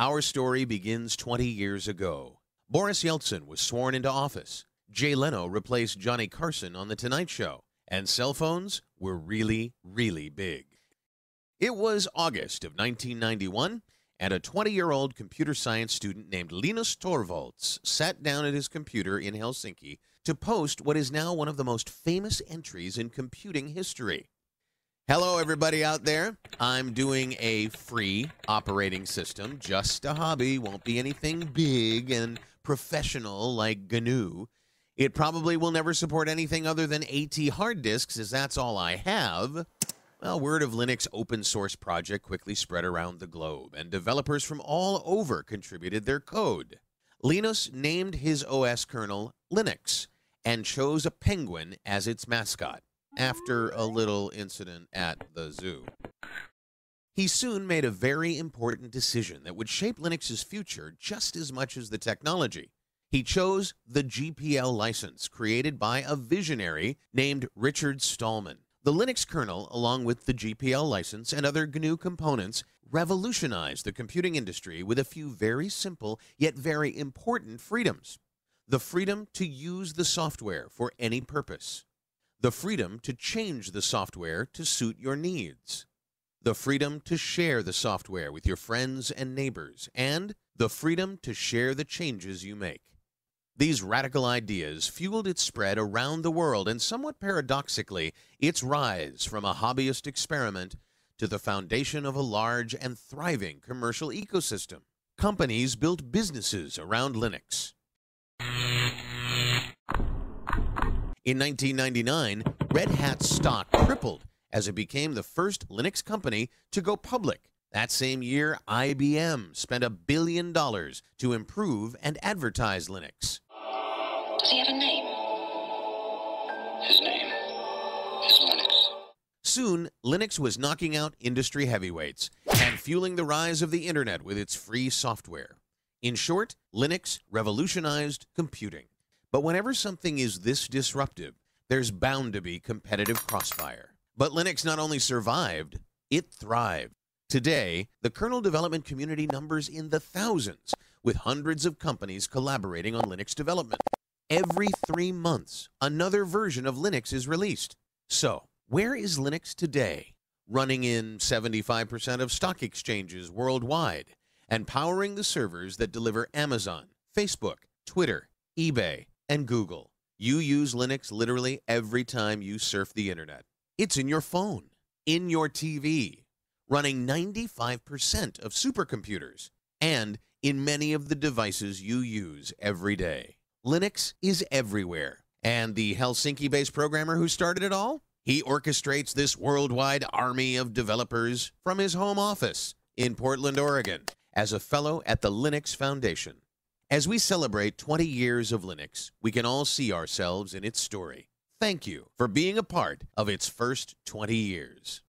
Our story begins 20 years ago. Boris Yeltsin was sworn into office. Jay Leno replaced Johnny Carson on The Tonight Show. And cell phones were really, really big. It was August of 1991, and a 20 year old computer science student named Linus Torvalds sat down at his computer in Helsinki to post what is now one of the most famous entries in computing history. Hello, everybody out there. I'm doing a free operating system, just a hobby, won't be anything big and professional like GNU. It probably will never support anything other than AT hard disks, as that's all I have. Well, word of Linux open source project quickly spread around the globe, and developers from all over contributed their code. Linus named his OS kernel Linux and chose a penguin as its mascot after a little incident at the zoo. He soon made a very important decision that would shape Linux's future just as much as the technology. He chose the GPL license created by a visionary named Richard Stallman. The Linux kernel, along with the GPL license and other GNU components, revolutionized the computing industry with a few very simple yet very important freedoms. The freedom to use the software for any purpose the freedom to change the software to suit your needs, the freedom to share the software with your friends and neighbors, and the freedom to share the changes you make. These radical ideas fueled its spread around the world and, somewhat paradoxically, its rise from a hobbyist experiment to the foundation of a large and thriving commercial ecosystem. Companies built businesses around Linux. In 1999, Red Hat's stock tripled as it became the first Linux company to go public. That same year, IBM spent a billion dollars to improve and advertise Linux. Does he have a name? His name is Linux. Soon, Linux was knocking out industry heavyweights and fueling the rise of the internet with its free software. In short, Linux revolutionized computing. But whenever something is this disruptive, there's bound to be competitive crossfire. But Linux not only survived, it thrived. Today, the kernel development community numbers in the thousands, with hundreds of companies collaborating on Linux development. Every three months, another version of Linux is released. So, where is Linux today? Running in 75% of stock exchanges worldwide and powering the servers that deliver Amazon, Facebook, Twitter, eBay, and Google. You use Linux literally every time you surf the internet. It's in your phone, in your TV, running 95% of supercomputers, and in many of the devices you use every day. Linux is everywhere. And the Helsinki based programmer who started it all? He orchestrates this worldwide army of developers from his home office in Portland, Oregon, as a fellow at the Linux Foundation. As we celebrate 20 years of Linux, we can all see ourselves in its story. Thank you for being a part of its first 20 years.